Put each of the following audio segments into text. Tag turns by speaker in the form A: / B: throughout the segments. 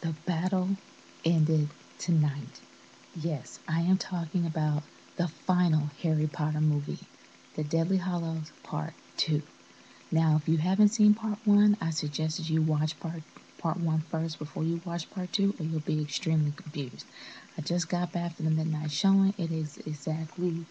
A: The battle ended tonight. Yes, I am talking about the final Harry Potter movie, The Deathly Hallows Part 2. Now, if you haven't seen part one, I suggest that you watch part part one first before you watch part two, or you'll be extremely confused. I just got back from the midnight showing. It is exactly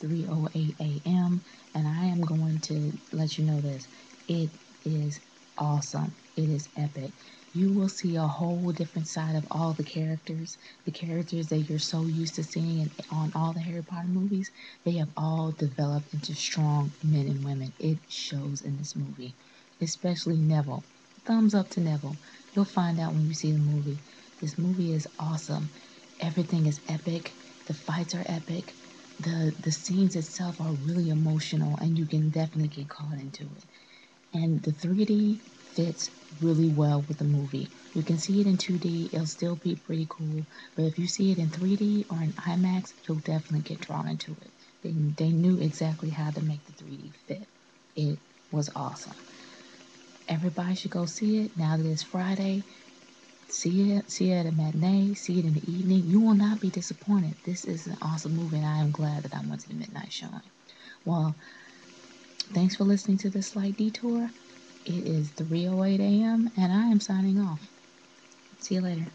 A: 3:08 a.m. and I am going to let you know this. It is awesome. It is epic. You will see a whole different side of all the characters, the characters that you're so used to seeing in, on all the Harry Potter movies. They have all developed into strong men and women. It shows in this movie, especially Neville. Thumbs up to Neville. You'll find out when you see the movie. This movie is awesome. Everything is epic. The fights are epic. The the scenes itself are really emotional and you can definitely get caught into it. And the 3D fits really well with the movie. You can see it in 2D, it'll still be pretty cool, but if you see it in 3D or in IMAX, you'll definitely get drawn into it. They, they knew exactly how to make the 3D fit. It was awesome. Everybody should go see it now that it's Friday. See it, see it at a matinee, see it in the evening. You will not be disappointed. This is an awesome movie, and I am glad that I went to the midnight showing. Well, thanks for listening to this slight detour. It is 3:08 a.m. and I am signing off. See you later.